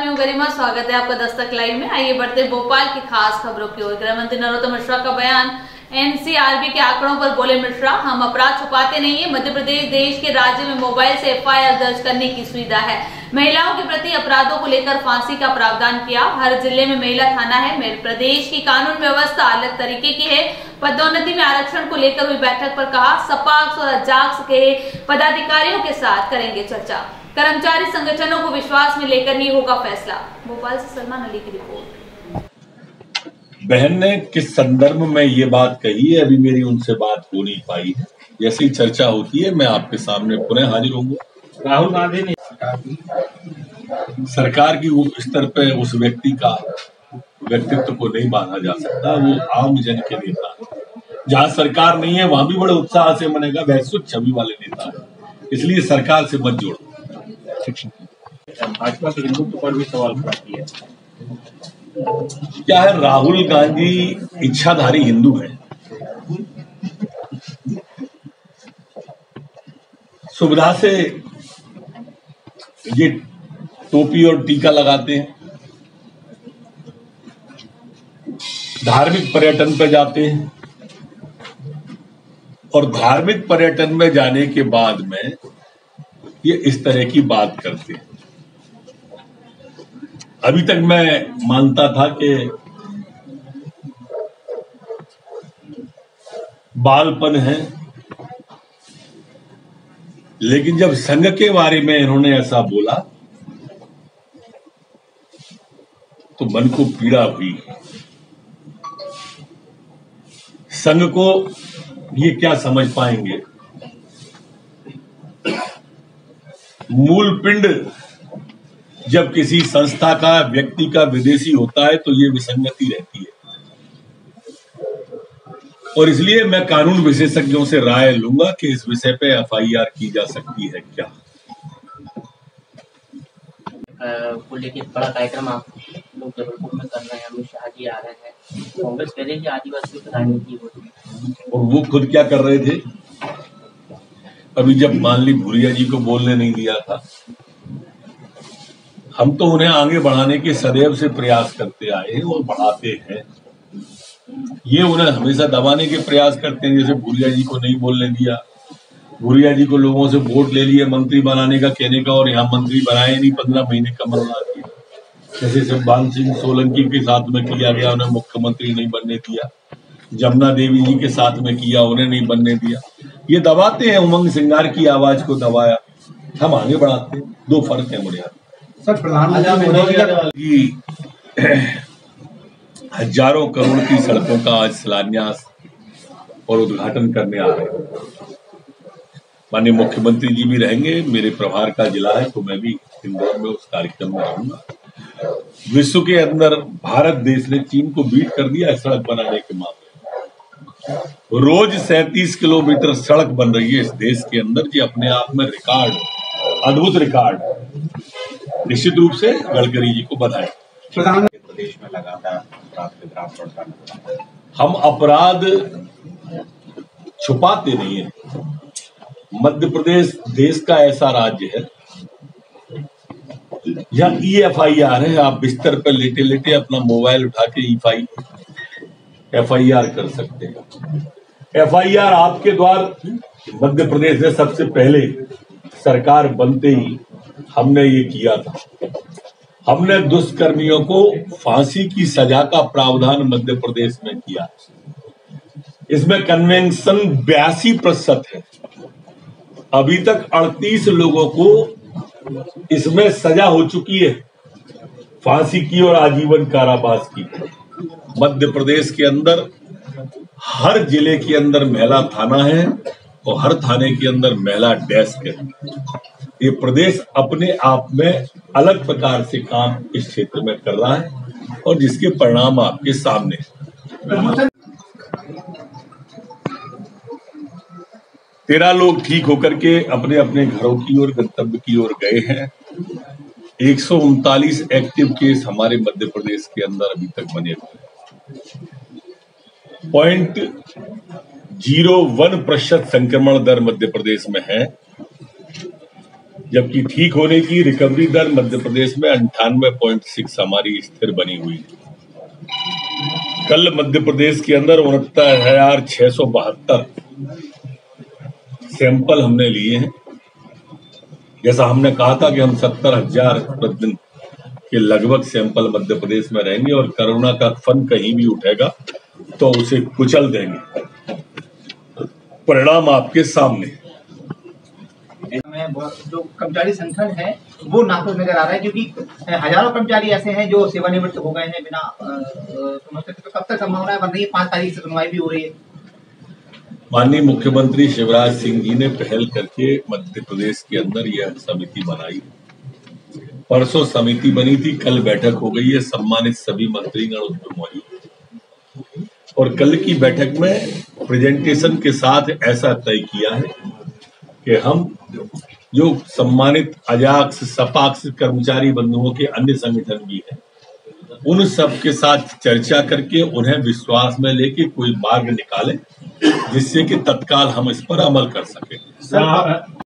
मैं हूँ, गरिमा, स्वागत है आपका दस्तक लाइव में। आइए बढ़ते भोपाल की खास खबरों की ओर। गृह मंत्री नरोत्तम मिश्रा का बयान। एनसीआरबी के आंकड़ों पर बोले मिश्रा, हम अपराध छुपाते नहीं है मध्य प्रदेश देश के राज्य में मोबाइल से एफआईआर दर्ज करने की सुविधा है। महिलाओं के प्रति अपराधों को लेकर फांसी का प्रावधान किया। हर ज़िले में महिला थाना है। प्रदेश की कानून व्यवस्था अलग तरीके की है। पदोन्नति में आरक्षण को लेकर हुई बैठक पर कहा सपाक्स और जाक्स के पदाधिकारियों के साथ करेंगे चर्चा। कर्मचारी संगठनों को विश्वास में लेकर ही होगा फैसला। भोपाल से सलमान अली की रिपोर्ट। बहन ने किस संदर्भ में ये बात कही है? अभी मेरी उनसे बात हो नहीं पाई है। जैसी चर्चा होती है मैं आपके सामने पुनः हाजिर होऊँगा। राहुल गांधी ने सरकार की उप स्तर पे उस व्यक्ति का व्यक्तित्व को नहीं माना जा सकता वो आम जन के नेता है। जहाँ सरकार नहीं है वहाँ भी बड़े उत्साह से मनेगा वैश्विक छवि वाले नेता है। इसलिए सरकार से मत जोड़ो। भाजपा के हिंदुत्व पर भी सवाल क्या। है राहुल गांधी इच्छाधारी हिंदू है? सुविधा से ये टोपी और टीका लगाते हैं। धार्मिक पर्यटन पर जाते हैं। और धार्मिक पर्यटन में जाने के बाद में ये इस तरह की बात करते हैं। अभी तक मैं मानता था कि बालपन है, लेकिन जब संघ के बारे में इन्होंने ऐसा बोला तो मन को पीड़ा हुई। संघ को ये क्या समझ पाएँगे? मूल पिंड जब किसी संस्था का व्यक्ति का विदेशी होता है तो ये विसंगति रहती है। और इसलिए मैं कानून विशेषज्ञों से राय लूँगा कि इस विषय पे एफआईआर की जा सकती है क्या। को बड़ा कार्यक्रम आप लोग जबलपुर में कर रहे हैं अमित शाह जी आ रहे हैं। कांग्रेस कह रही है आदिवासी की और वो खुद क्या कर रहे थे? अभी जब मान ली भूरिया जी को बोलने नहीं दिया था, हम तो उन्हें आगे बढ़ाने के सदैव से प्रयास करते आए हैं और बढ़ाते हैं। ये उन्हें हमेशा दबाने के प्रयास करते हैं, जैसे भूरिया जी को नहीं बोलने दिया। भूरिया जी को लोगों से वोट ले लिए, मंत्री बनाने का कहने का, और यहाँ मंत्री बनाए नहीं, पंद्रह महीने कमलनाथ के जैसे शिवबान सिंह सोलंकी के साथ में किया गया, उन्हें मुख्यमंत्री नहीं बनने दिया। जमुना देवी जी के साथ में किया, उन्हें नहीं बनने दिया। ये दबाते हैं उमंग सिंगार की आवाज़ को दबाया। हम आगे बढ़ाते हैं। दो फ़र्क है बुनियाद सर प्रधानमंत्री की हज़ारों करोड़ की सड़कों का आज शिलान्यास और उद्घाटन करने आ रहे हैं। माननीय मुख्यमंत्री जी भी रहेंगे मेरे प्रभार का जिला है तो मैं भी इंदौर में उस कार्यक्रम में रहूँगा। विश्व के अंदर भारत देश ने चीन को बीट कर दिया है सड़क बनाने के मामले रोज सैतीस किलोमीटर सड़क बन रही है इस देश के अंदर। जी अपने आप में रिकॉर्ड अद्भुत रिकॉर्ड। निश्चित रूप से गडकरी जी को बधाई। प्रदेश में लगातार। हम अपराध छुपाते नहीं है। मध्य प्रदेश देश का ऐसा राज्य है यहाँ ई एफ़ आई आर है आप बिस्तर पर लेटे लेटे अपना मोबाइल उठा के wifi F I R कर सकते हैं। एफ़ आई आर आपके द्वार मध्य प्रदेश में सबसे पहले सरकार बनते ही हमने ये किया था। हमने दुष्कर्मियों को फांसी की सजा का प्रावधान मध्य प्रदेश में किया। इसमें कन्वेंशन बयासी प्रतिशत है। अभी तक 38 लोगों को इसमें सजा हो चुकी है। फांसी की और आजीवन कारावास की। मध्य प्रदेश के अंदर हर ज़िले के अंदर महिला थाना है और हर थाने के अंदर महिला डेस्क है। ये प्रदेश अपने आप में अलग प्रकार से काम इस क्षेत्र में कर रहा है और जिसके परिणाम आपके सामने तेरह लोग ठीक होकर के अपने अपने घरों की ओर, गंतव्य की ओर गए हैं। एक सौ उनतालीस एक्टिव केस हमारे मध्य प्रदेश के अंदर अभी तक बने हुए हैं। पॉइंट ज़ीरो वन प्रतिशत संक्रमण दर मध्य प्रदेश में है, जबकि ठीक होने की रिकवरी दर मध्य प्रदेश में अंठानवे पॉइंट सिक्स हमारी स्थिर बनी हुई। कल मध्य प्रदेश के अंदर उनहत्तर हज़ार छह सौ बहत्तर सैंपल हमने लिए हैं। जैसा हमने कहा था कि हम सत्तर हज़ार प्रतिदिन के लगभग सैंपल मध्य प्रदेश में रहेंगे और कोरोना का फन कहीं भी उठेगा तो उसे कुचल देंगे। परिणाम आपके सामने। जो कर्मचारी संगठन है वो नाखुश नज़र आ रहा है क्योंकि हज़ारों कर्मचारी ऐसे हैं जो सेवानिवृत्त हो गए हैं बिना तो कब तक संभावना बन रही है पाँच तारीख से सुनवाई भी हो रही है। माननीय मुख्यमंत्री शिवराज सिंह जी ने पहल करके मध्य प्रदेश के अंदर यह समिति बनाई। परसों समिति बनी थी, कल बैठक हो गई है, सम्मानित सभी मंत्रीगण उसमें मौजूद और कल की बैठक में प्रेजेंटेशन के साथ ऐसा तय किया है कि हम जो सम्मानित अजाक्स, सपाक्स कर्मचारी बंधुओं के अन्य संगठन भी हैं, उन सब के साथ चर्चा करके उन्हें विश्वास में लेके कोई मार्ग निकाले, जिससे कि तत्काल हम इस पर अमल कर सकें।